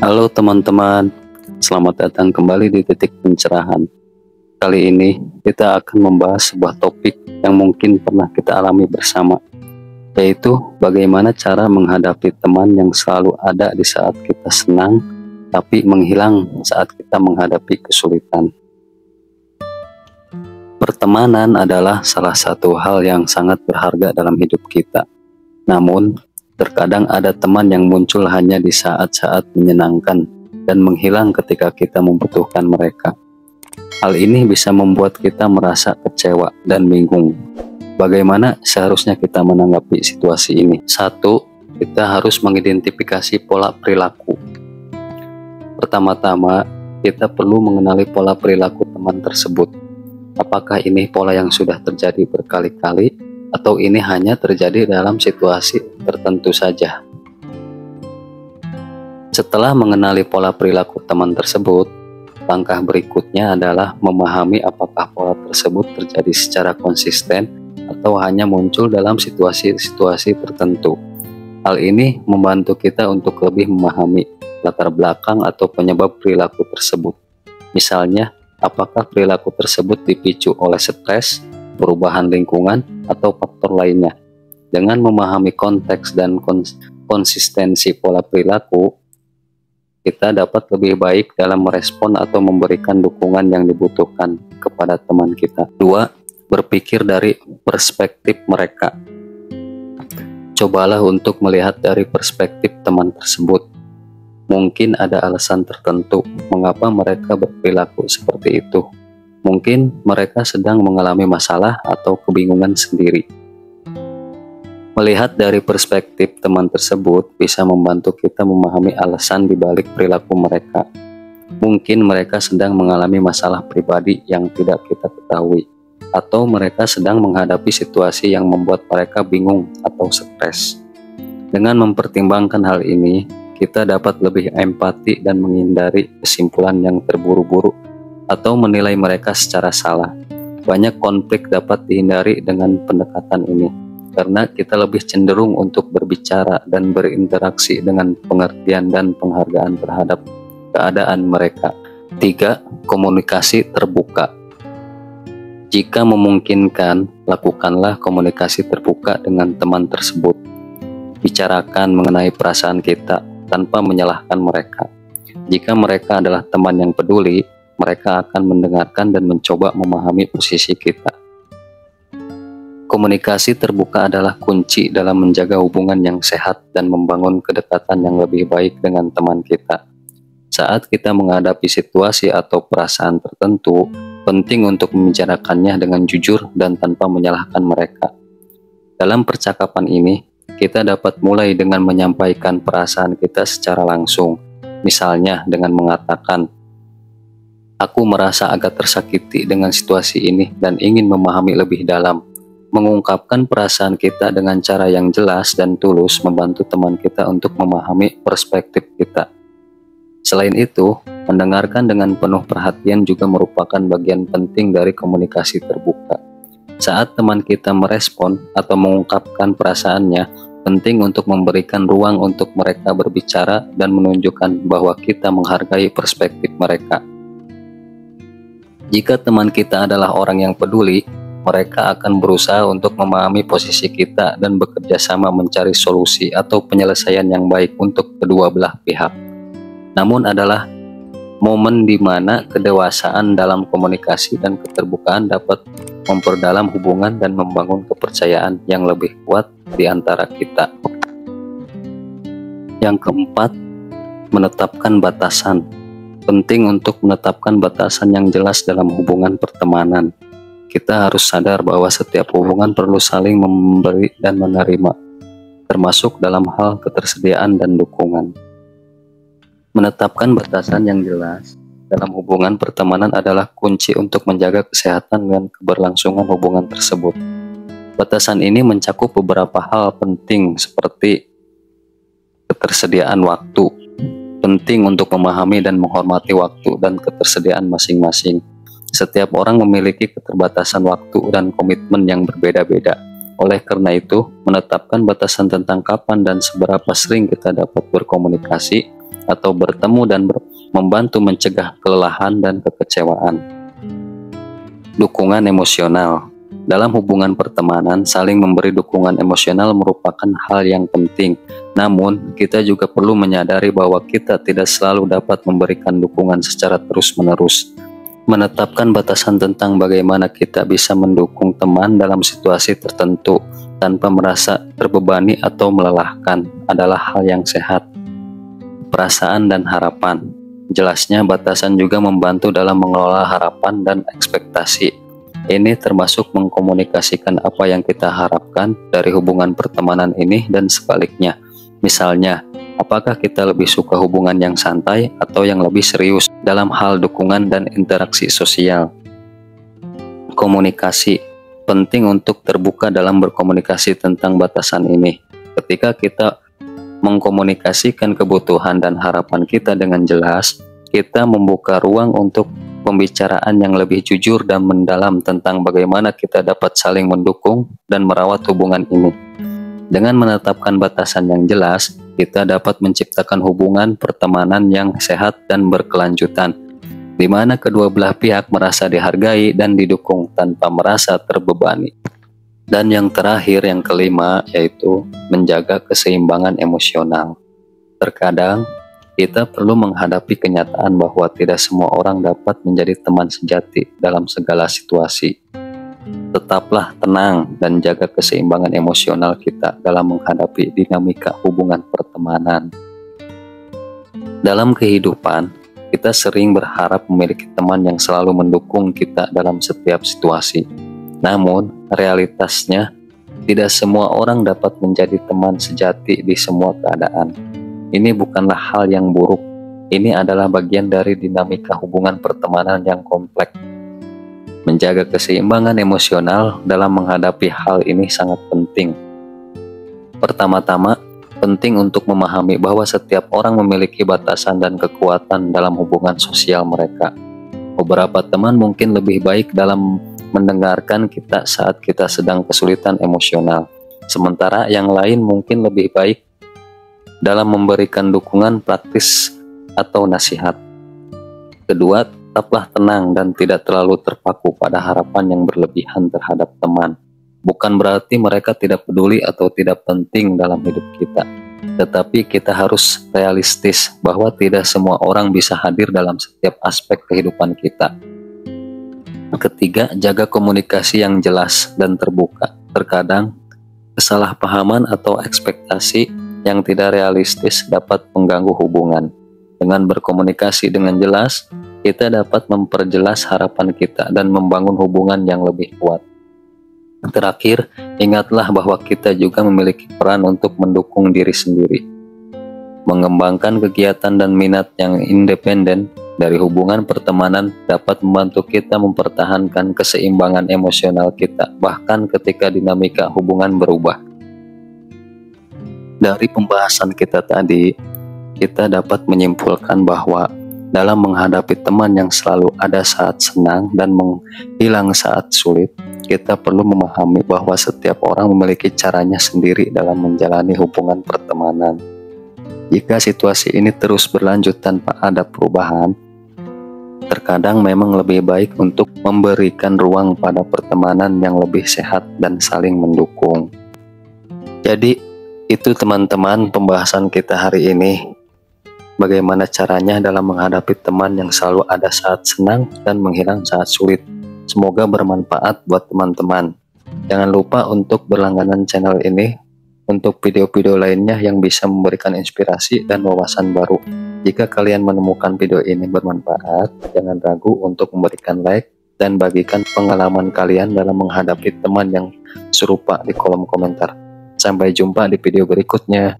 Halo teman-teman, selamat datang kembali di titik pencerahan. Kali ini kita akan membahas sebuah topik yang mungkin pernah kita alami bersama, yaitu bagaimana cara menghadapi teman yang selalu ada di saat kita senang, tapi menghilang saat kita menghadapi kesulitan. Pertemanan adalah salah satu hal yang sangat berharga dalam hidup kita. Namun, terkadang ada teman yang muncul hanya di saat-saat menyenangkan dan menghilang ketika kita membutuhkan mereka. Hal ini bisa membuat kita merasa kecewa dan bingung. Bagaimana seharusnya kita menanggapi situasi ini? Satu, kita harus mengidentifikasi pola perilaku. Pertama-tama, kita perlu mengenali pola perilaku teman tersebut Apakah ini pola yang sudah terjadi berkali-kali atau ini hanya terjadi dalam situasi tertentu saja? Setelah mengenali pola perilaku teman tersebut, langkah berikutnya adalah memahami apakah pola tersebut terjadi secara konsisten atau hanya muncul dalam situasi-situasi tertentu. Hal ini membantu kita untuk lebih memahami latar belakang atau penyebab perilaku tersebut. Misalnya, apakah perilaku tersebut dipicu oleh stres, perubahan lingkungan, atau faktor lainnya. Dengan memahami konteks dan konsistensi pola perilaku, kita dapat lebih baik dalam merespon atau memberikan dukungan yang dibutuhkan kepada teman kita. Dua, berpikir dari perspektif mereka. Cobalah untuk melihat dari perspektif teman tersebut Mungkin ada alasan tertentu mengapa mereka berperilaku seperti itu. Mungkin mereka sedang mengalami masalah atau kebingungan sendiri. Melihat dari perspektif teman tersebut bisa membantu kita memahami alasan di balik perilaku mereka. Mungkin mereka sedang mengalami masalah pribadi yang tidak kita ketahui, atau mereka sedang menghadapi situasi yang membuat mereka bingung atau stres. Dengan mempertimbangkan hal ini, kita dapat lebih empati dan menghindari kesimpulan yang terburu-buru atau menilai mereka secara salah. Banyak konflik dapat dihindari dengan pendekatan ini karena kita lebih cenderung untuk berbicara dan berinteraksi dengan pengertian dan penghargaan terhadap keadaan mereka. Tiga, komunikasi terbuka. Jika memungkinkan, lakukanlah komunikasi terbuka dengan teman tersebut. Bicarakan mengenai perasaan kita, tanpa menyalahkan mereka. Jika mereka adalah teman yang peduli, mereka akan mendengarkan dan mencoba memahami posisi kita. Komunikasi terbuka adalah kunci dalam menjaga hubungan yang sehat dan membangun kedekatan yang lebih baik dengan teman kita. Saat kita menghadapi situasi atau perasaan tertentu, penting untuk membicarakannya dengan jujur dan tanpa menyalahkan mereka. Dalam percakapan ini, kita dapat mulai dengan menyampaikan perasaan kita secara langsung, misalnya dengan mengatakan, "Aku merasa agak tersakiti dengan situasi ini dan ingin memahami lebih dalam." Mengungkapkan perasaan kita dengan cara yang jelas dan tulus membantu teman kita untuk memahami perspektif kita. Selain itu, mendengarkan dengan penuh perhatian juga merupakan bagian penting dari komunikasi terbuka. Saat teman kita merespon atau mengungkapkan perasaannya, Penting untuk memberikan ruang untuk mereka berbicara dan menunjukkan bahwa kita menghargai perspektif mereka. Jika teman kita adalah orang yang peduli, mereka akan berusaha untuk memahami posisi kita dan bekerja sama mencari solusi atau penyelesaian yang baik untuk kedua belah pihak. Namun adalah momen di mana kedewasaan dalam komunikasi dan keterbukaan dapat memperdalam hubungan dan membangun kepercayaan yang lebih kuat di antara kita. Yang keempat, menetapkan batasan. Penting untuk menetapkan batasan yang jelas dalam hubungan pertemanan. Kita harus sadar bahwa setiap hubungan perlu saling memberi dan menerima, termasuk dalam hal ketersediaan dan dukungan. Menetapkan batasan yang jelas dalam hubungan pertemanan adalah kunci untuk menjaga kesehatan dan keberlangsungan hubungan tersebut. Batasan ini mencakup beberapa hal penting seperti ketersediaan waktu, penting untuk memahami dan menghormati waktu dan ketersediaan masing-masing. Setiap orang memiliki keterbatasan waktu dan komitmen yang berbeda-beda. Oleh karena itu, menetapkan batasan tentang kapan dan seberapa sering kita dapat berkomunikasi atau bertemu dan ber membantu mencegah kelelahan dan kekecewaan. Dukungan emosional dalam hubungan pertemanan, saling memberi dukungan emosional merupakan hal yang penting. Namun, kita juga perlu menyadari bahwa kita tidak selalu dapat memberikan dukungan secara terus-menerus. Menetapkan batasan tentang bagaimana kita bisa mendukung teman dalam situasi tertentu tanpa merasa terbebani atau melelahkan adalah hal yang sehat. Perasaan dan harapan. Jelasnya, batasan juga membantu dalam mengelola harapan dan ekspektasi ini termasuk mengkomunikasikan apa yang kita harapkan dari hubungan pertemanan ini dan sebaliknya. Misalnya, apakah kita lebih suka hubungan yang santai atau yang lebih serius dalam hal dukungan dan interaksi sosial? Komunikasi penting untuk terbuka dalam berkomunikasi tentang batasan ini. Ketika kita mengkomunikasikan kebutuhan dan harapan kita dengan jelas, kita membuka ruang untuk pembicaraan yang lebih jujur dan mendalam tentang bagaimana kita dapat saling mendukung dan merawat hubungan ini. Dengan menetapkan batasan yang jelas, kita dapat menciptakan hubungan pertemanan yang sehat dan berkelanjutan, di mana kedua belah pihak merasa dihargai dan didukung tanpa merasa terbebani. Dan yang terakhir, yang kelima, yaitu menjaga keseimbangan emosional. Terkadang kita perlu menghadapi kenyataan bahwa tidak semua orang dapat menjadi teman sejati dalam segala situasi. Tetaplah tenang dan jaga keseimbangan emosional kita dalam menghadapi dinamika hubungan pertemanan. Dalam kehidupan, kita sering berharap memiliki teman yang selalu mendukung kita dalam setiap situasi. Namun, realitasnya tidak semua orang dapat menjadi teman sejati di semua keadaan ini bukanlah hal yang buruk. Ini adalah bagian dari dinamika hubungan pertemanan yang kompleks. Menjaga keseimbangan emosional dalam menghadapi hal ini sangat penting. Pertama-tama, penting untuk memahami bahwa setiap orang memiliki batasan dan kekuatan dalam hubungan sosial mereka. Beberapa teman mungkin lebih baik dalam mendengarkan kita saat kita sedang kesulitan emosional, sementara yang lain mungkin lebih baik dalam memberikan dukungan praktis atau nasihat. Kedua, tetaplah tenang dan tidak terlalu terpaku pada harapan yang berlebihan terhadap teman. Bukan berarti mereka tidak peduli atau tidak penting dalam hidup kita, tetapi kita harus realistis bahwa tidak semua orang bisa hadir dalam setiap aspek kehidupan kita. Ketiga, jaga komunikasi yang jelas dan terbuka. Terkadang, kesalahpahaman atau ekspektasi yang tidak realistis dapat mengganggu hubungan. Dengan berkomunikasi dengan jelas, kita dapat memperjelas harapan kita dan membangun hubungan yang lebih kuat. Terakhir, ingatlah bahwa kita juga memiliki peran untuk mendukung diri sendiri. Mengembangkan kegiatan dan minat yang independen dari hubungan pertemanan dapat membantu kita mempertahankan keseimbangan emosional kita, bahkan ketika dinamika hubungan berubah. Dari pembahasan kita tadi, kita dapat menyimpulkan bahwa dalam menghadapi teman yang selalu ada saat senang dan menghilang saat sulit, kita perlu memahami bahwa setiap orang memiliki caranya sendiri dalam menjalani hubungan pertemanan. Jika situasi ini terus berlanjut tanpa ada perubahan, terkadang memang lebih baik untuk memberikan ruang pada pertemanan yang lebih sehat dan saling mendukung. Jadi, itu teman-teman pembahasan kita hari ini. Bagaimana caranya dalam menghadapi teman yang selalu ada saat senang dan menghilang saat sulit. Semoga bermanfaat buat teman-teman. Jangan lupa untuk berlangganan channel ini untuk video-video lainnya yang bisa memberikan inspirasi dan wawasan baru. Jika kalian menemukan video ini bermanfaat, jangan ragu untuk memberikan like dan bagikan pengalaman kalian dalam menghadapi teman yang serupa di kolom komentar. Sampai jumpa di video berikutnya.